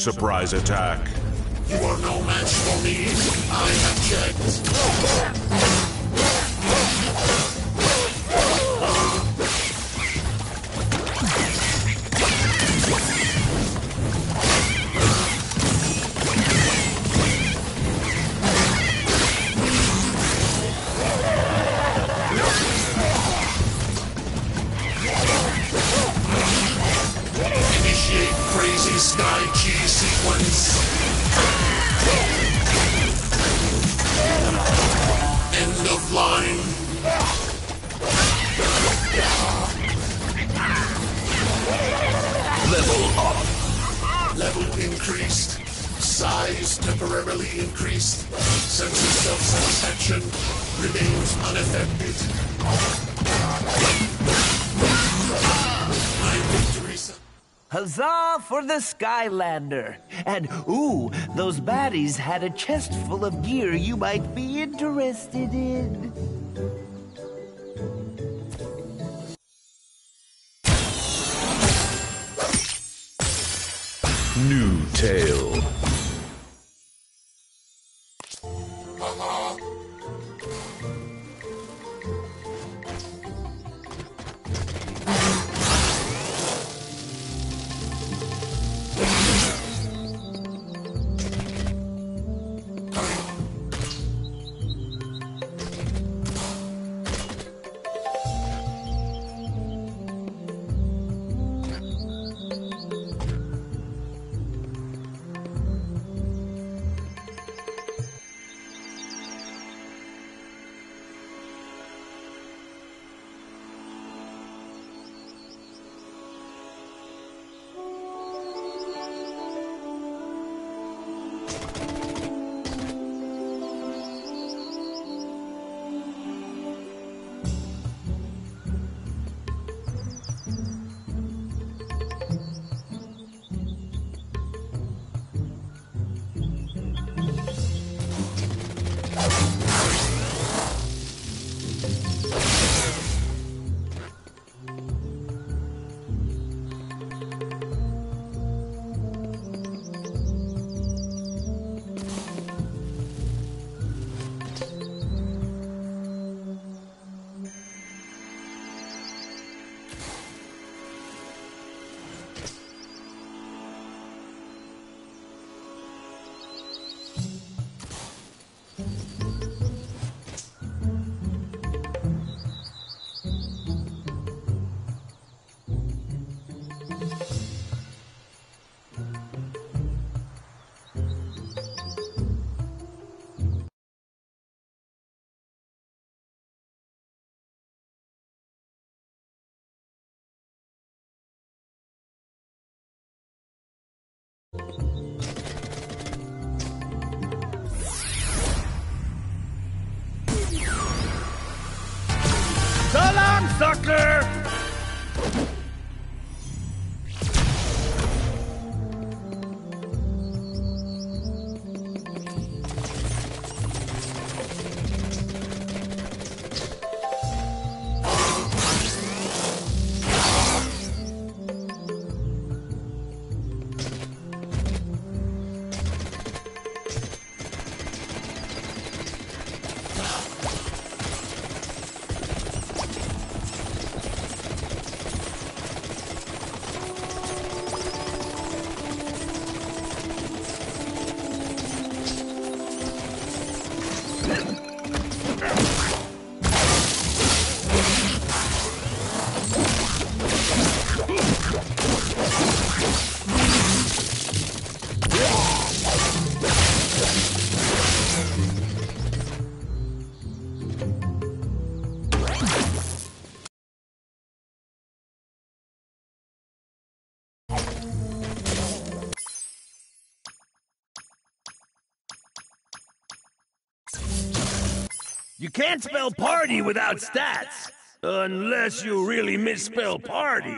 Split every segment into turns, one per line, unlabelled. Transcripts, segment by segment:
Surprise attack.
You are no match for me. I have checked.
For the Skylander! And ooh, those baddies had a chest full of gear you might be interested in.
You can't spell party without stats. Unless you really misspell party.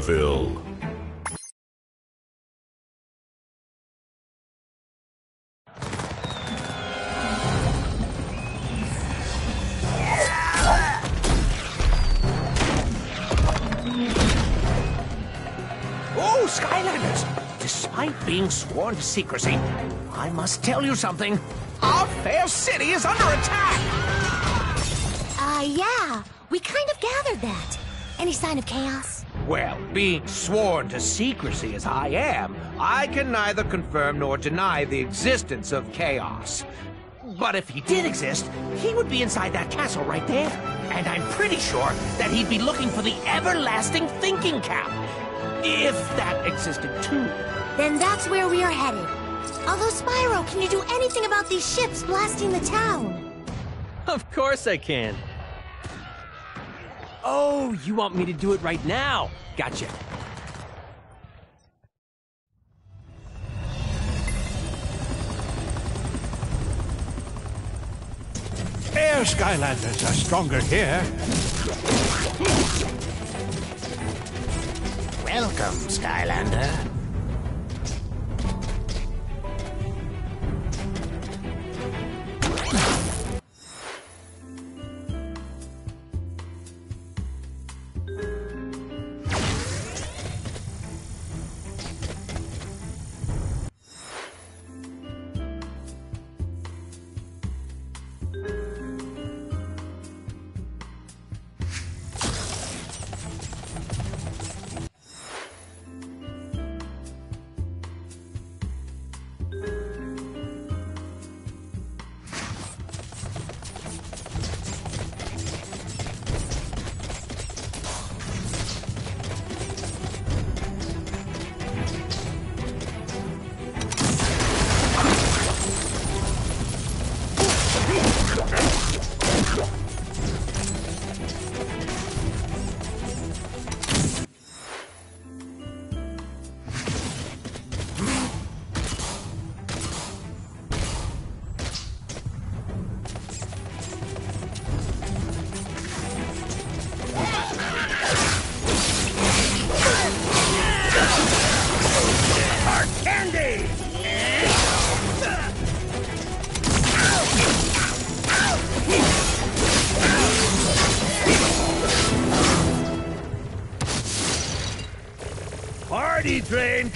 Scholarville.
Oh, Skylanders! Despite being sworn to secrecy, I must tell you something. Our fair city is under attack!
Uh, yeah. We kind of gathered that. Any sign of Kaos?
Well, being sworn to secrecy as I am, I can neither confirm nor deny the existence of Kaos. But if he did exist, he would be inside that castle right there. And I'm pretty sure that he'd be looking for the everlasting thinking cap. If that existed too.
Then that's where we are headed. Although, Spyro, can you do anything about these ships blasting the town?
Of course I can. Oh, you want me to do it right now? Gotcha.
Air Skylanders are stronger here.
Welcome, Skylander.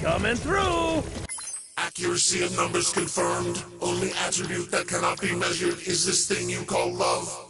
Coming through!
Accuracy of numbers confirmed. Only attribute that cannot be measured is this thing you call love.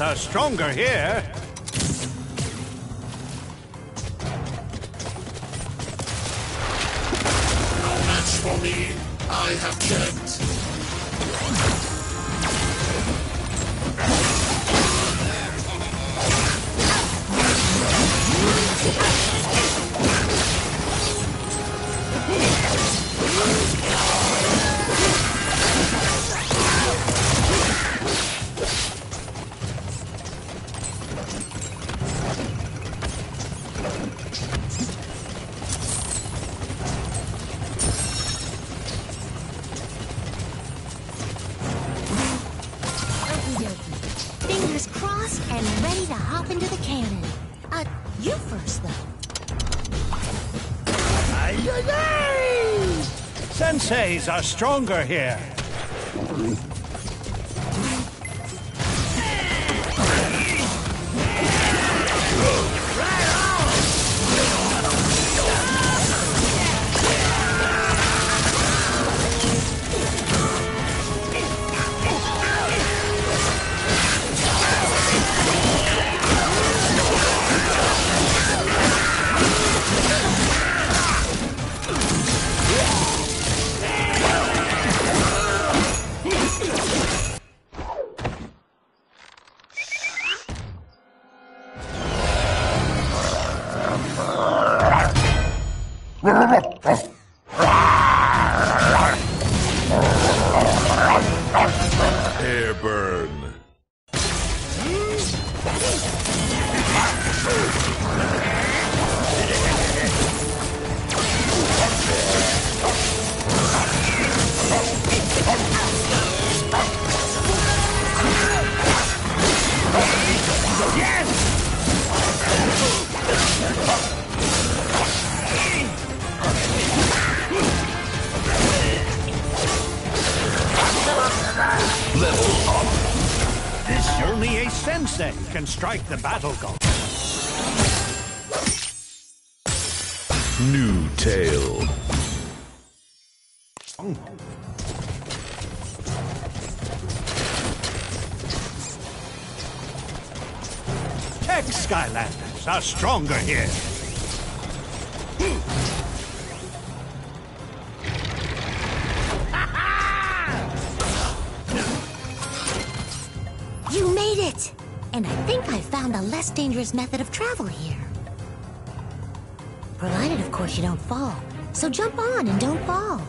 Are stronger here. Stronger here. Only a sensei can strike the battle gong.
New tail.
Tech Skylanders are stronger here.
And I think I found a less dangerous method of travel here. Provided, of course, you don't fall. So jump on and don't fall.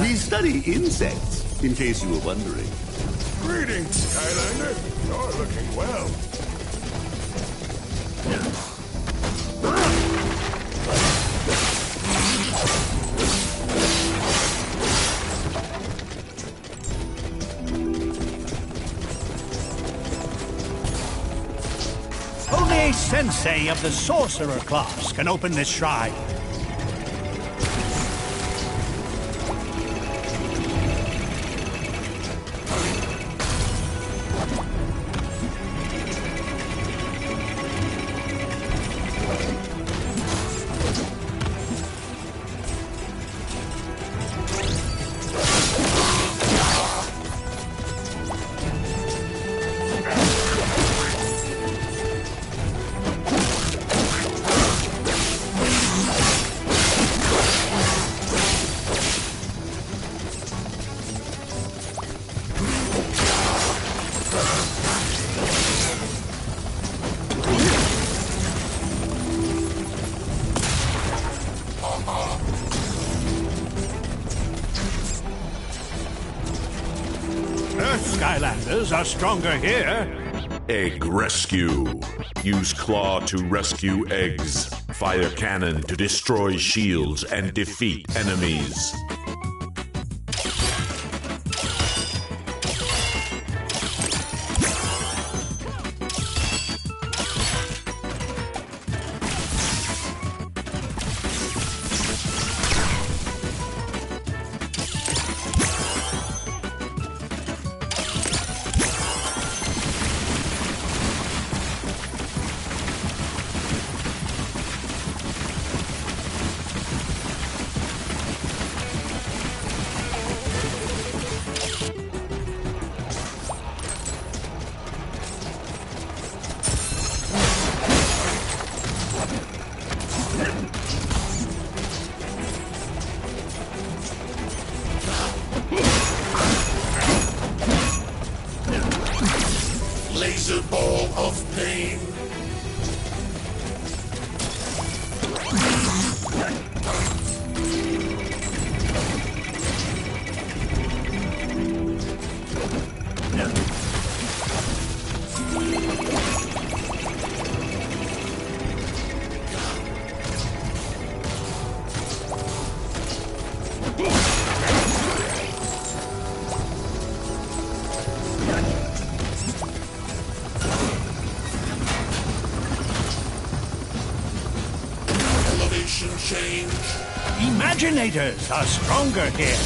We study insects, in case you were wondering.
Greetings, Skylander. You're looking well.
Only a sensei of the sorcerer class can open this shrine. Skylanders are stronger here.
Egg rescue. Use claw to rescue eggs. Fire cannon to destroy shields and defeat enemies.
Stronger here.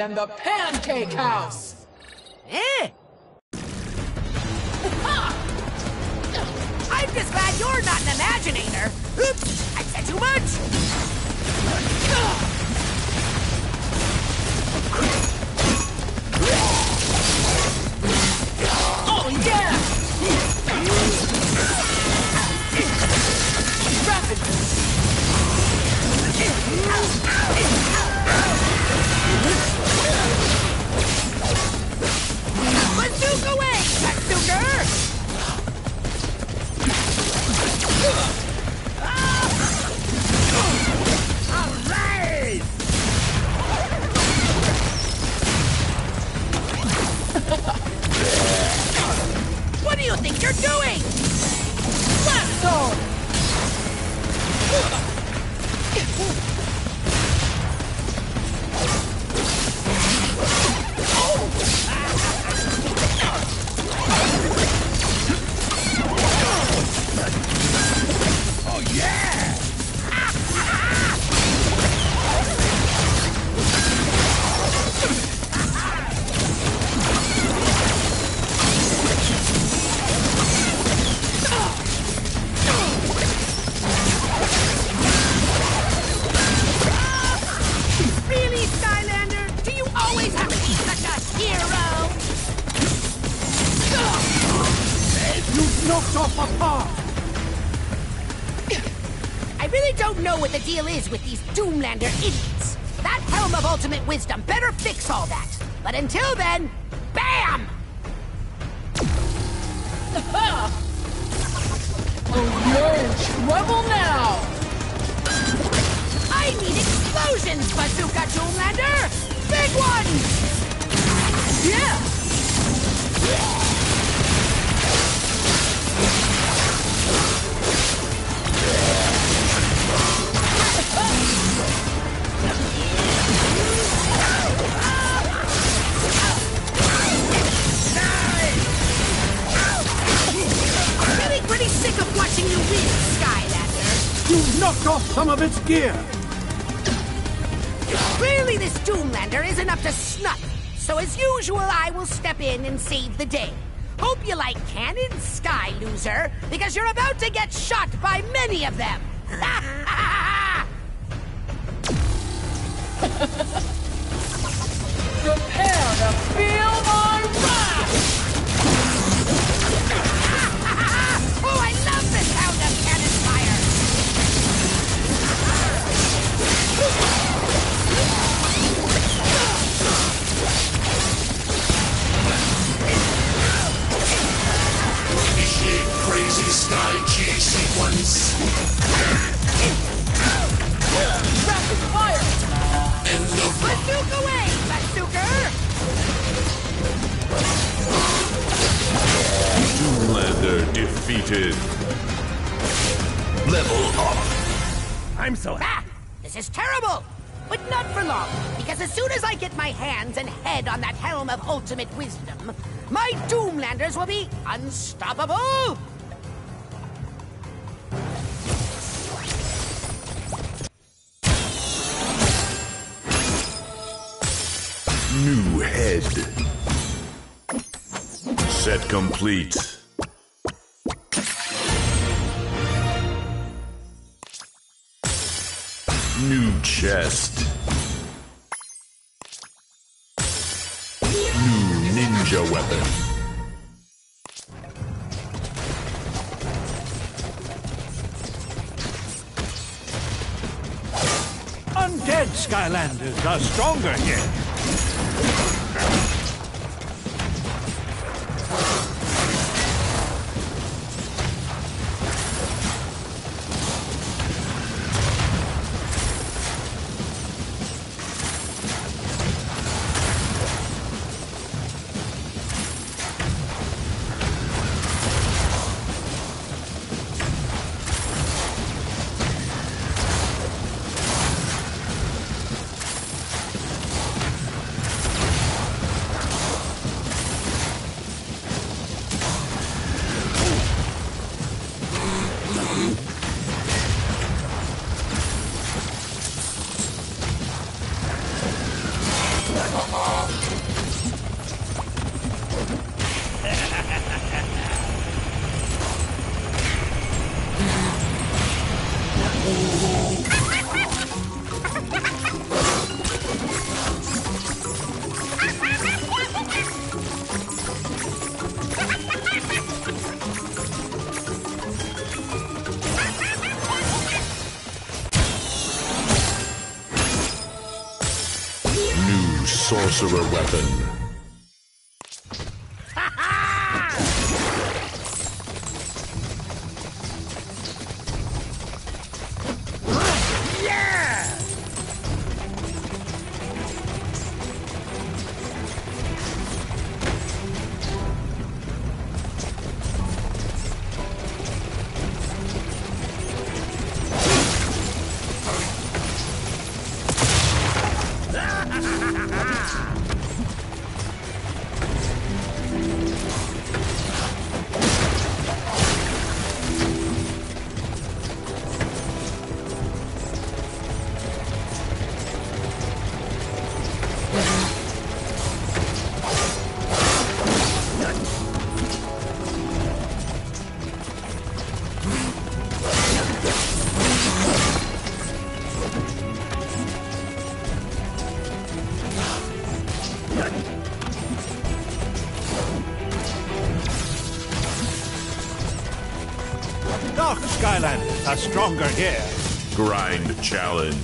Than the Pancake House!
Off a part!
I really don't know what the deal is with these Doomlander idiots. That Helm of Ultimate Wisdom better fix all that. But until then, BAM!
Oh, no! Trouble now!
I need explosions, Bazooka Doomlander! Big ones!
Yeah!
Getting sick of watching you win, Skylander.
You've knocked off some of its gear!
Clearly this Doomlander isn't up to snuff. So as usual, I will step in and save the day. Hope you like cannon, Sky Loser, because you're about to get shot by many of them. sorcerer weapon.
Stronger here.
Grind challenge.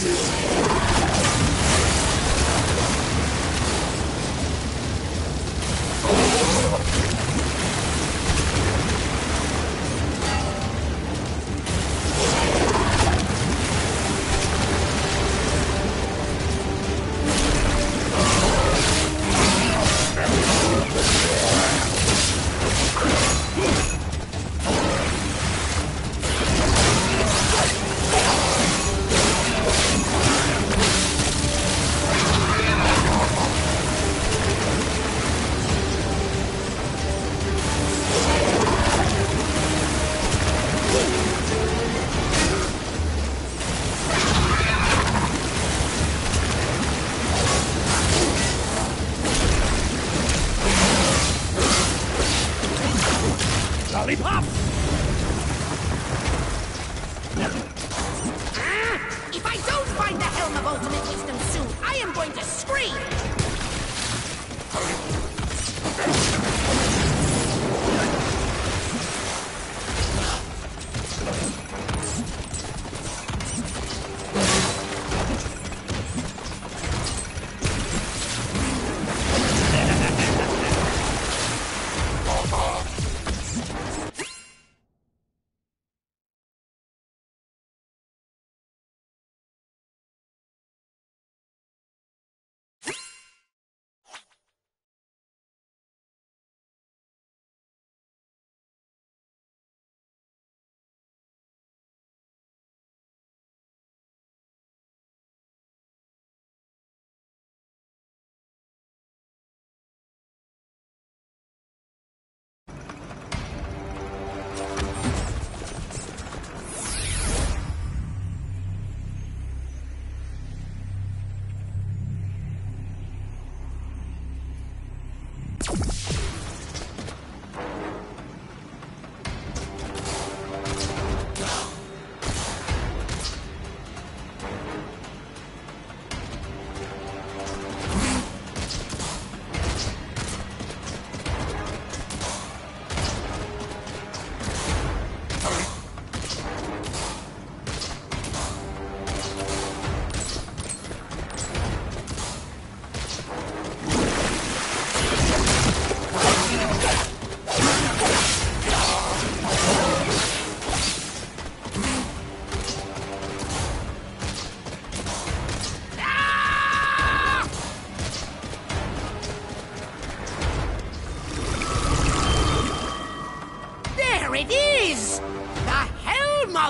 Two.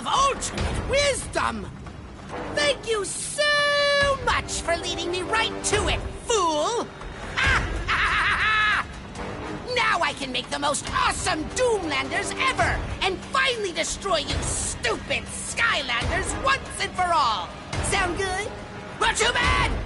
Of Ultimate Wisdom!
Thank you so much for leading me right to it, fool! now I can make the most awesome Doomlanders ever and finally destroy you stupid Skylanders once and for all! Sound good? Well, too bad!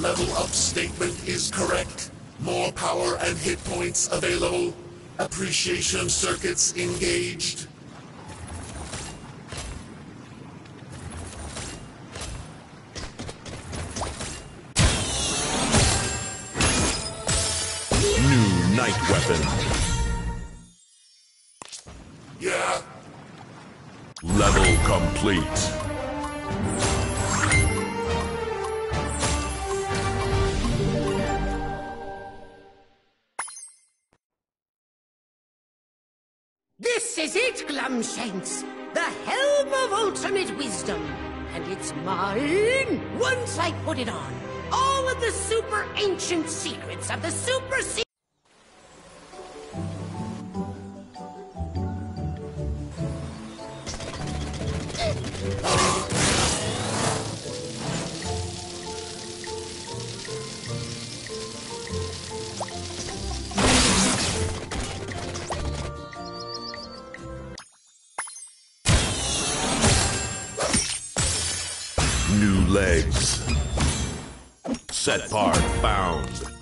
level up statement is correct. More power and hit points available. Appreciation circuits engaged.
legs. Set part found.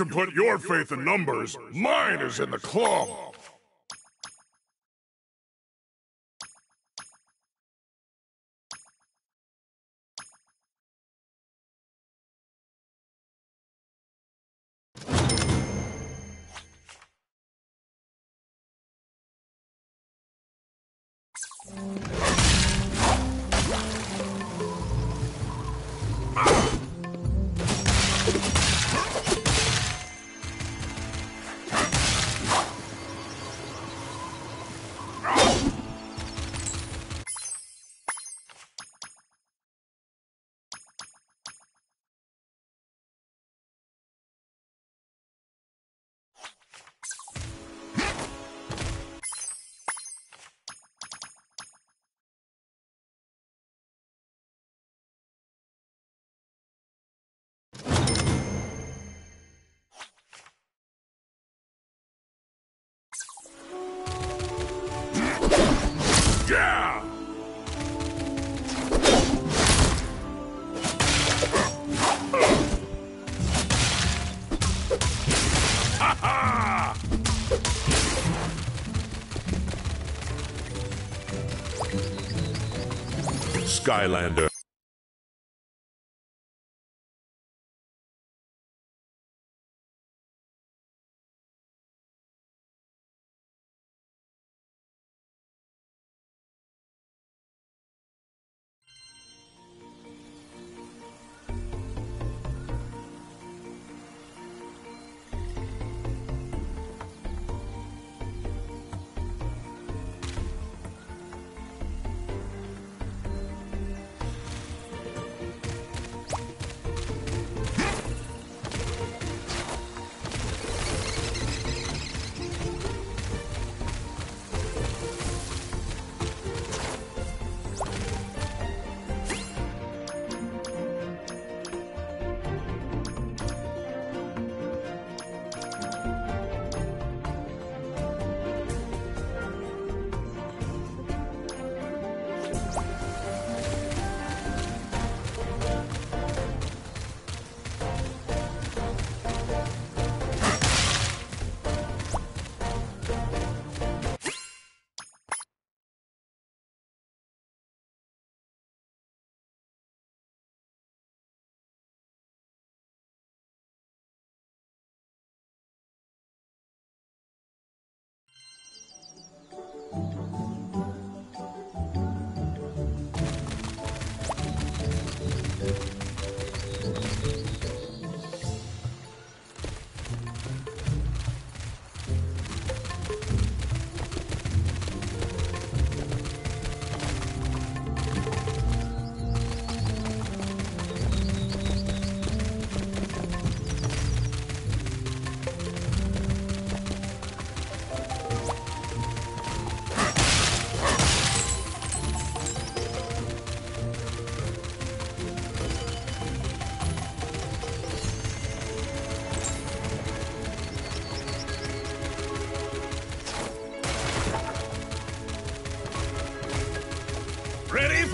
Can put your faith in numbers. Mine is in the claw. Yeah!
Skylander.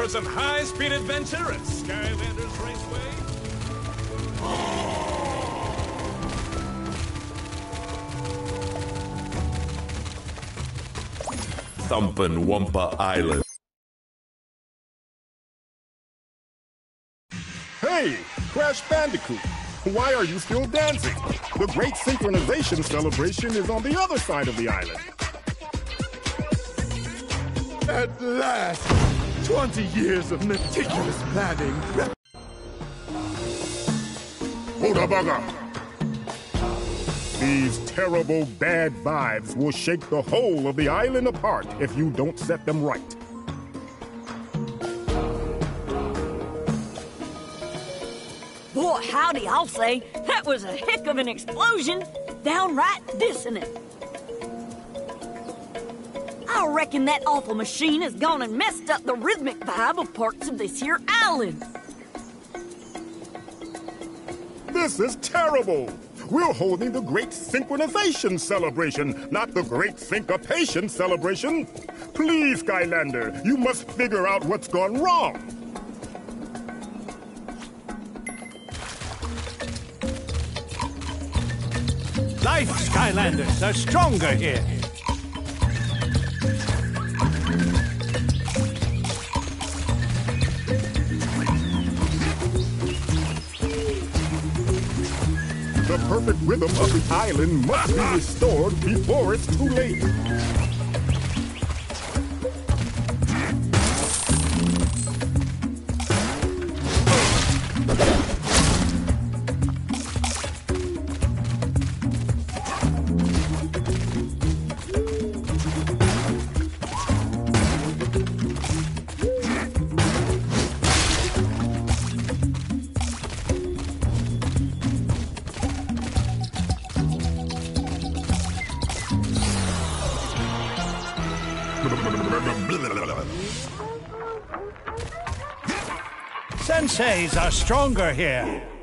For some high-speed adventure at Skylanders Raceway?
Thumpin' Wumpa Island.
Hey, Crash Bandicoot! Why are you still dancing? The great synchronization celebration is on the other side of the island.
At last! 20 years of meticulous planning.
Huda Bugger! These terrible bad vibes will shake the whole of the island apart if you don't set them right.
Boy, howdy, I'll say. That was a heck of an explosion. Downright dissonant. I reckon that awful machine has gone and messed up the rhythmic vibe of parts of this here island.
This is terrible. We're holding the Great Synchronization Celebration, not the Great Syncopation Celebration. Please, Skylander, you must figure out what's gone wrong.
Life Skylanders are stronger here.
The perfect rhythm of the island must be restored before it's too late.
Senseis are stronger here.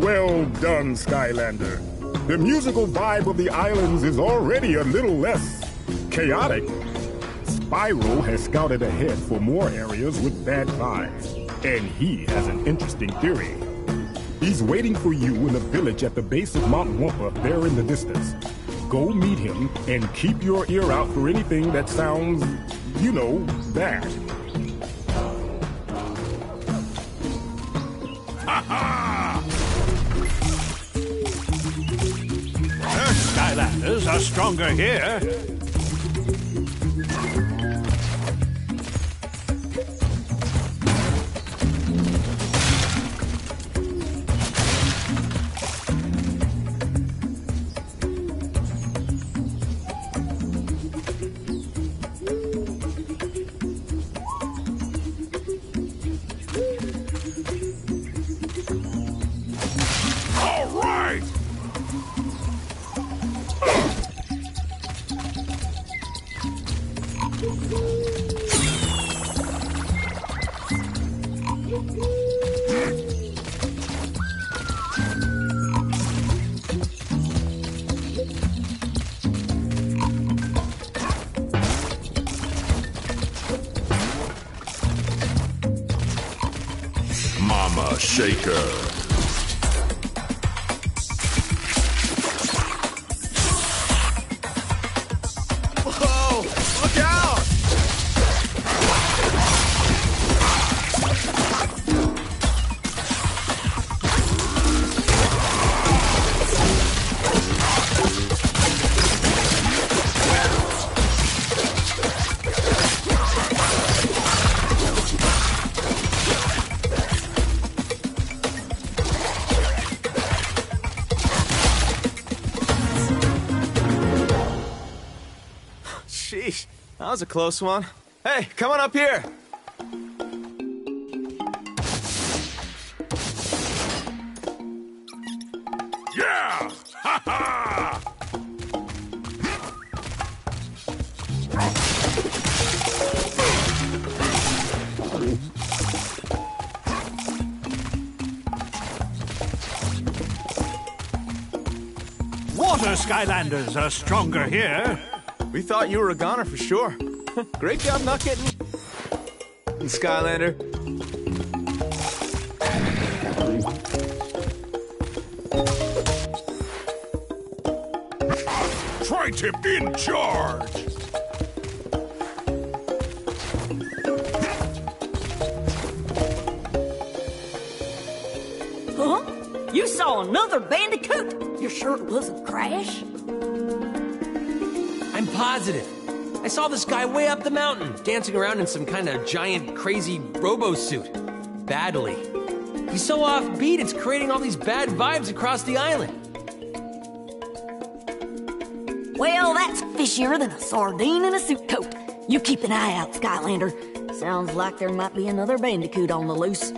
Well done, Skylander. The musical vibe of the islands is already a little less chaotic. Spyro has scouted ahead for more areas with bad vibes, and he has an interesting theory. He's waiting for you in the village at the base of Mount Wumpa there in the distance. Go meet him and keep your ear out for anything that sounds, you know, bad.
Ha The Skylanders are stronger here.
That was a close one. Hey, come on up here.
Yeah!
Water Skylanders are stronger here.
We thought you were a goner for sure. Great job not getting Skylander.
Tri-tip in charge!
Huh? You saw another bandicoot? You're sure it wasn't Crash?
Positive. I saw this guy way up the mountain, dancing around in some kind of giant, crazy robo suit. Badly. He's so offbeat, it's creating all these bad vibes across the island.
Well, that's fishier than a sardine in a suit coat. You keep an eye out, Skylander. Sounds like there might be another bandicoot on the loose.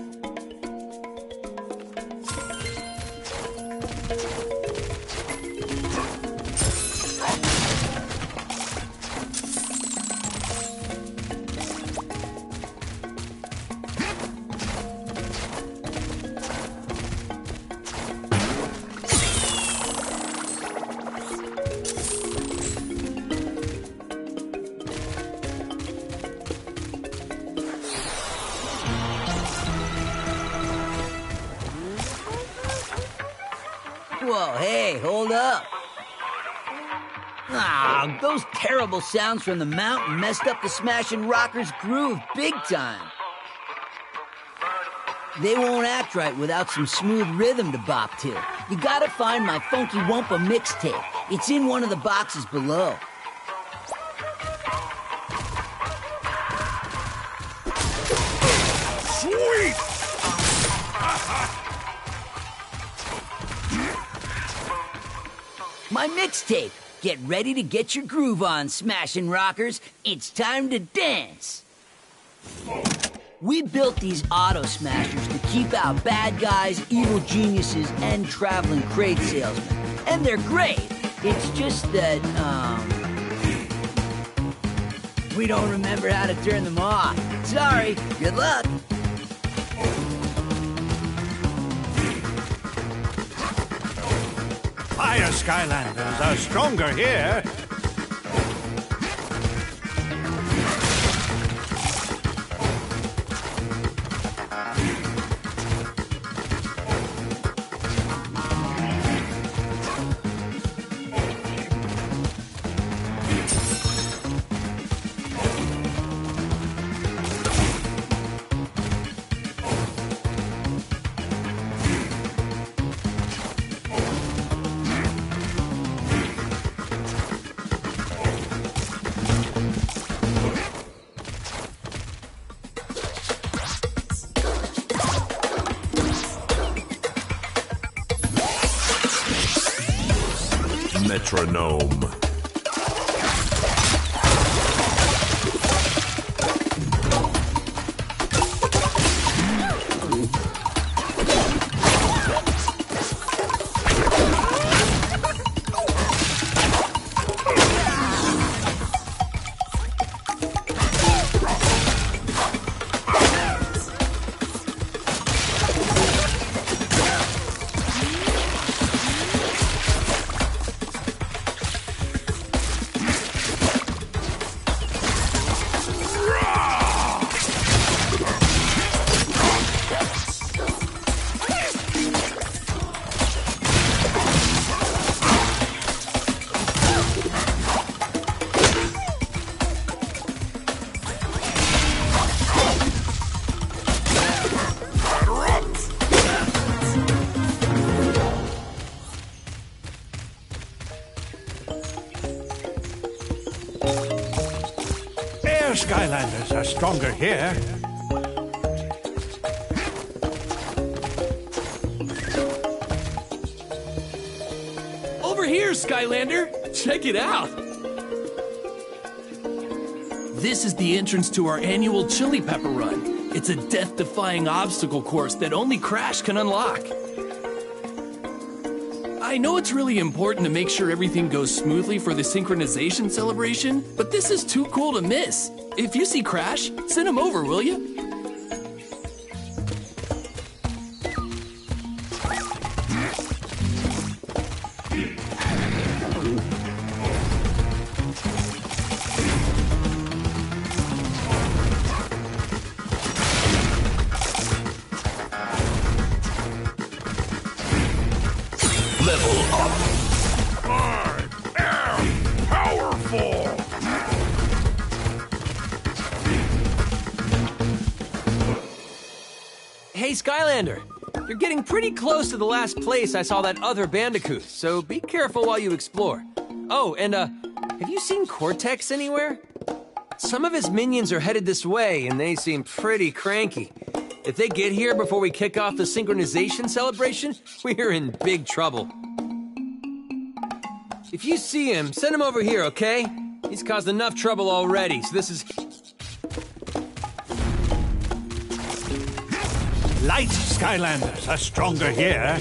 Sounds from the mountain messed up the Smashing Rockers groove big time. They won't act right without some smooth rhythm to bop to. You gotta find my Funky Wumpa mixtape. It's in one of the boxes below.
Sweet!
My mixtape. Get ready to get your groove on, Smashing Rockers. It's time to dance. We built these auto smashers to keep out bad guys, evil geniuses, and traveling crate salesmen. And they're great. It's just that, um. We don't remember how to turn them off. Sorry. Good luck.
Fire Skylanders are stronger here.
Metronome.
Stronger here.
Over here, Skylander! Check it out! This is the entrance to our annual Chili Pepper Run. It's a death defying obstacle course that only Crash can unlock. I know it's really important to make sure everything goes smoothly for the synchronization celebration, but this is too cool to miss. If you see Crash, send him over, will you? You're getting pretty close to the last place I saw that other Bandicoot, so be careful while you explore. Oh, and, uh, have you seen Cortex anywhere? Some of his minions are headed this way, and they seem pretty cranky. If they get here before we kick off the synchronization celebration, we're in big trouble. If you see him, send him over here, okay? He's caused enough trouble already, so this is.
Light Skylanders are stronger here.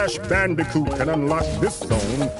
Crash Bandicoot can unlock this zone.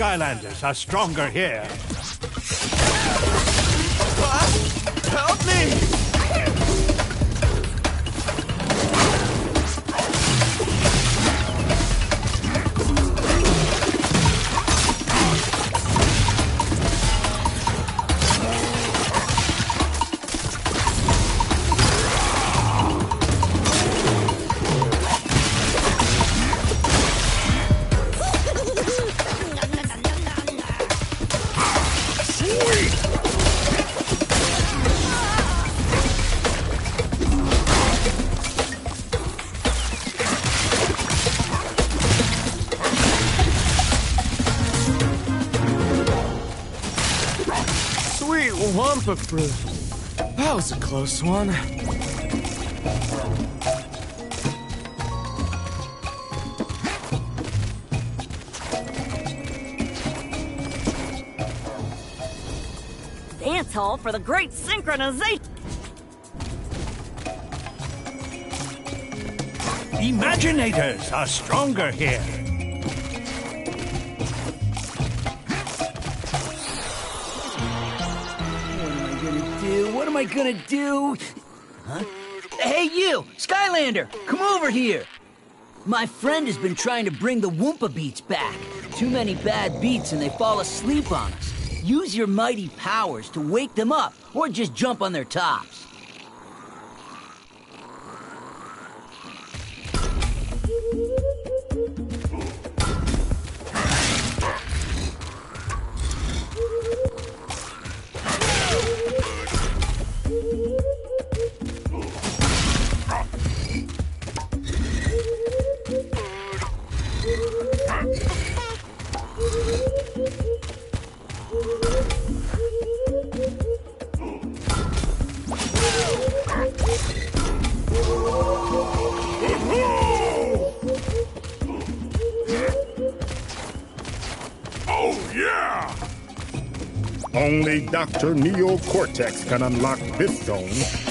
Skylanders are stronger here.
Wumpa. That was a close one.
Dance hall for the great synchronization.
Imaginators are stronger here.
Gonna do? Huh? Hey, you! Skylander! Come over here! My friend has been trying to bring the Wumpa beats back. Too many bad beats and they fall asleep on us. Use your mighty powers to wake them up, or just jump on their tops.
Dr. Neo Cortex can unlock this zone.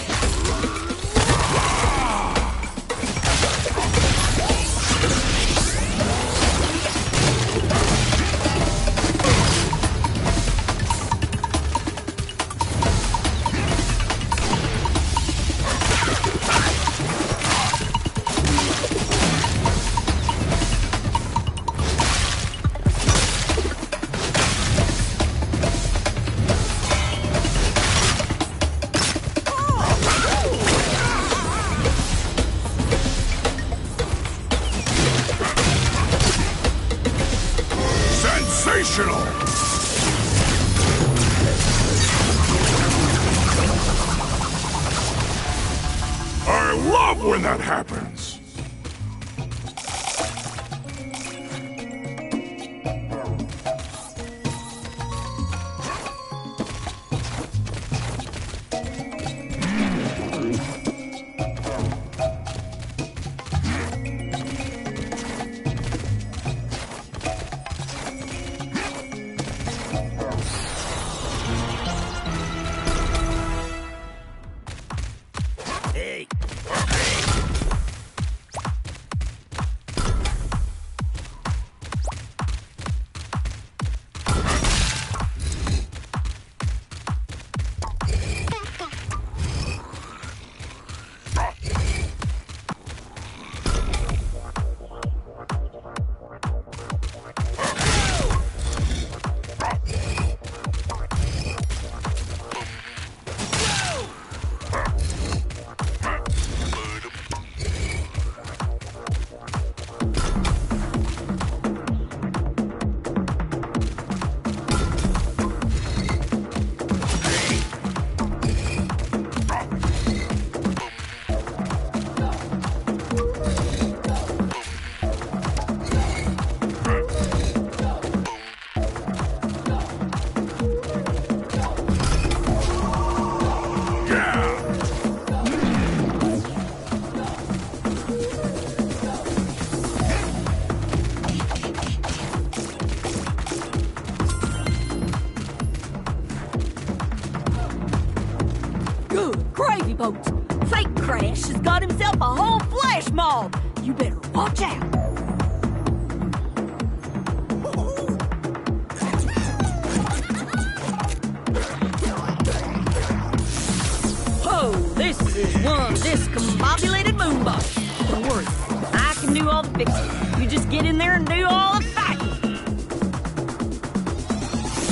This is one discombobulated moonbox. Don't worry, I can do all the fixing. You just get in there and do all the fighting.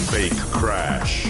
Fake crash.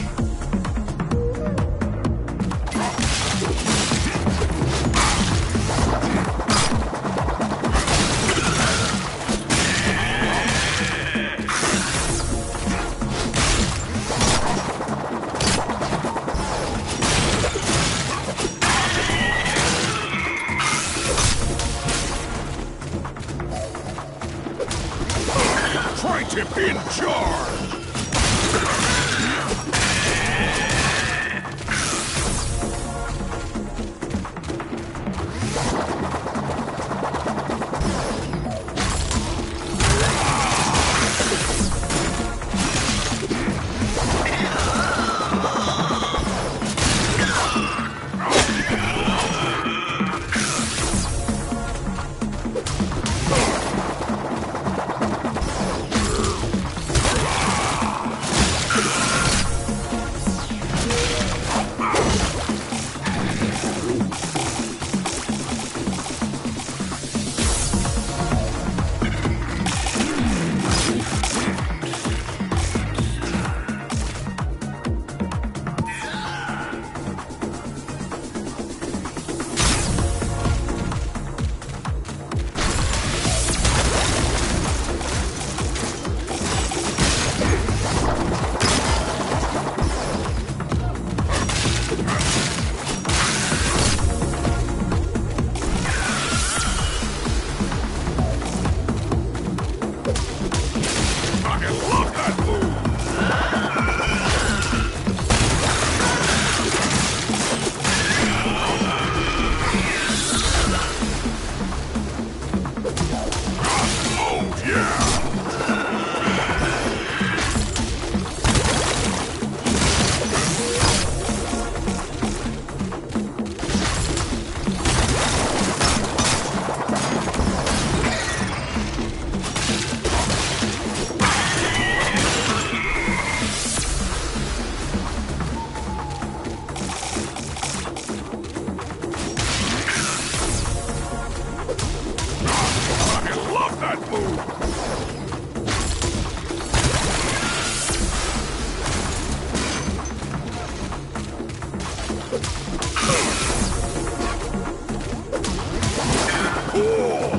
Oh!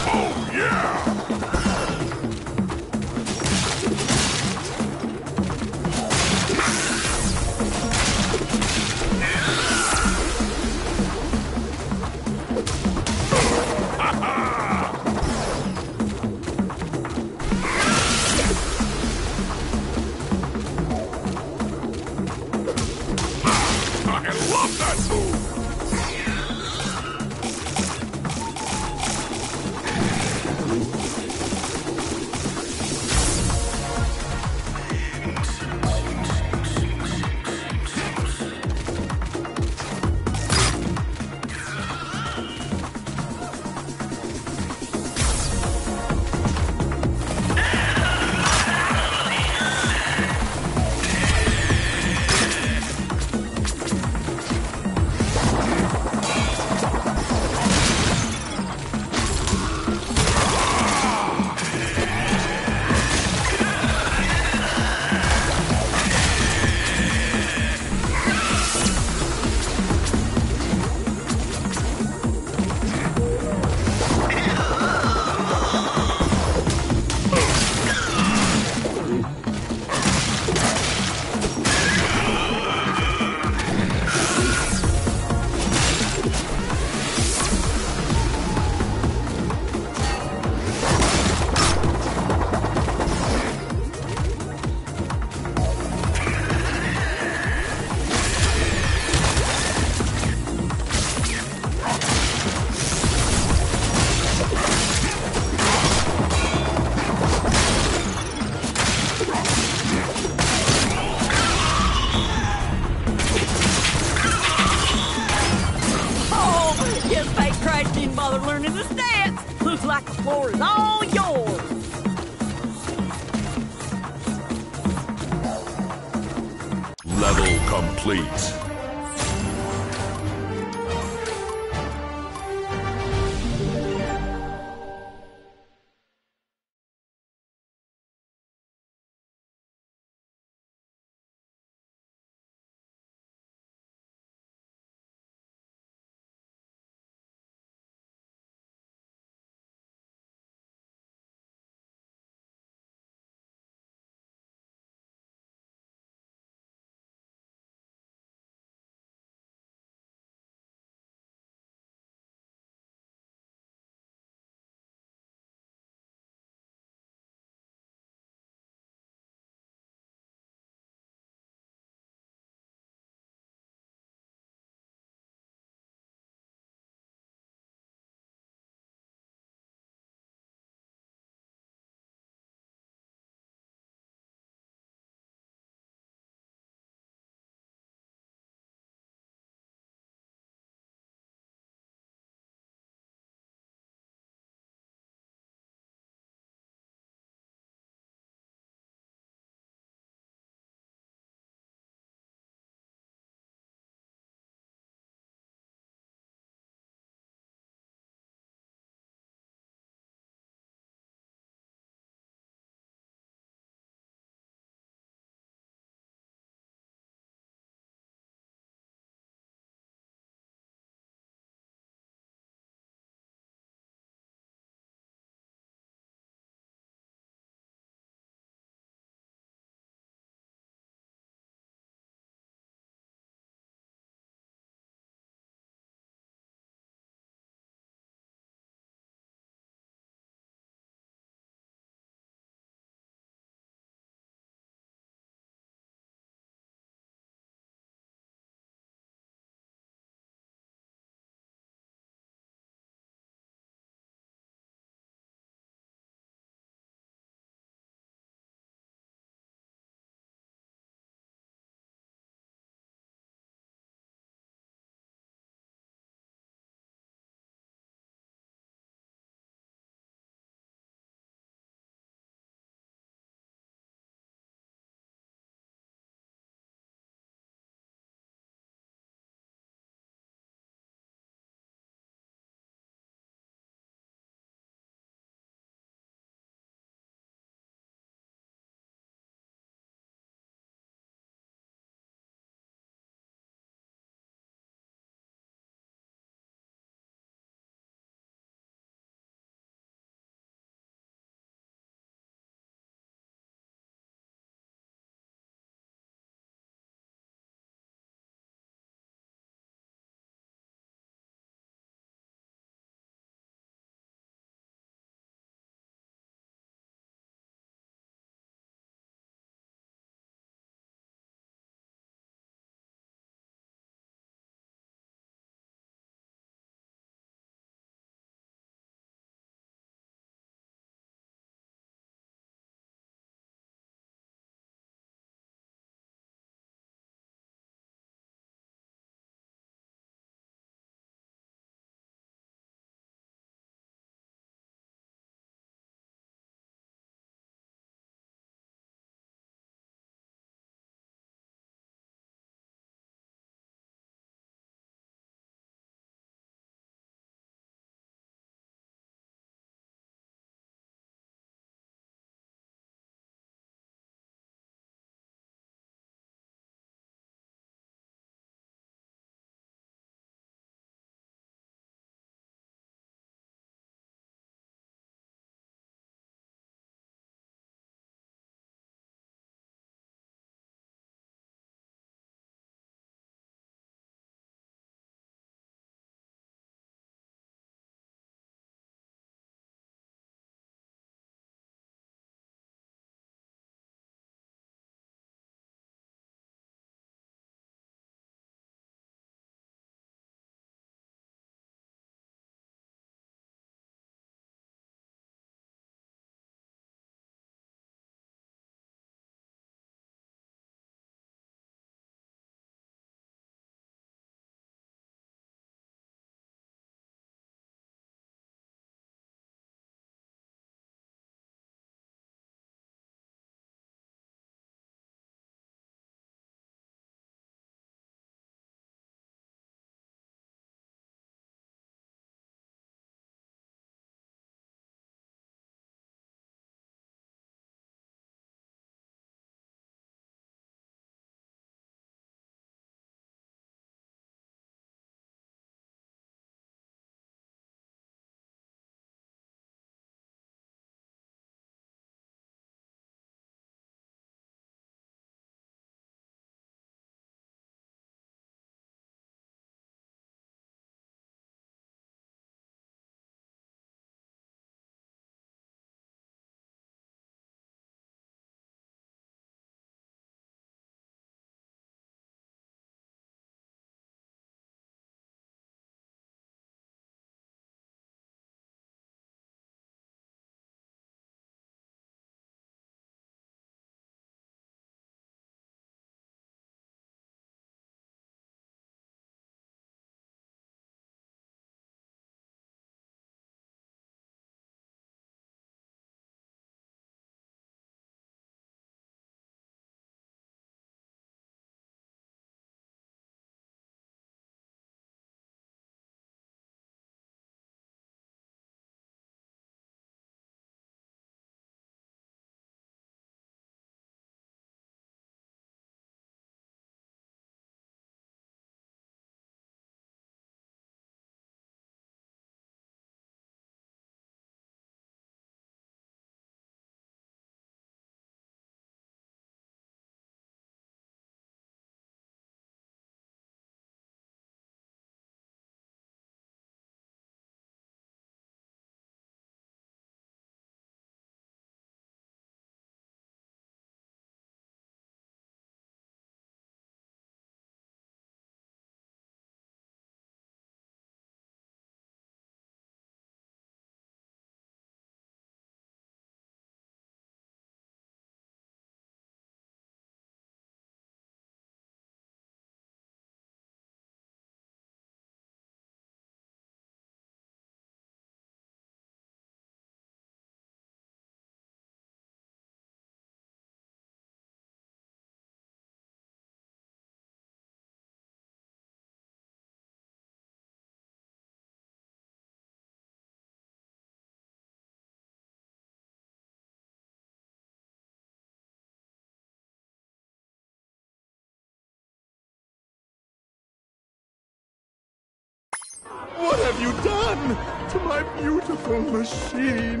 Have you done to my beautiful machine?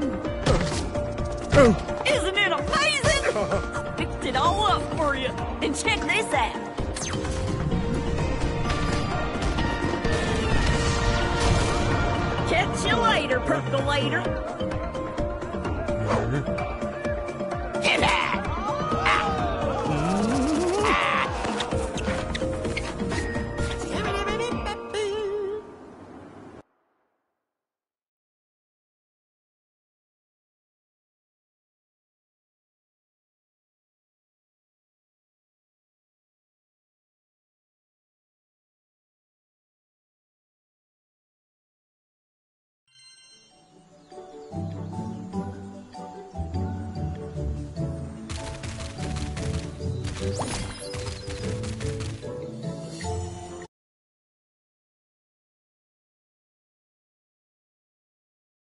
Oh,
Isn't it amazing? I fixed it all up for you. And check this out. Catch you later, percolator.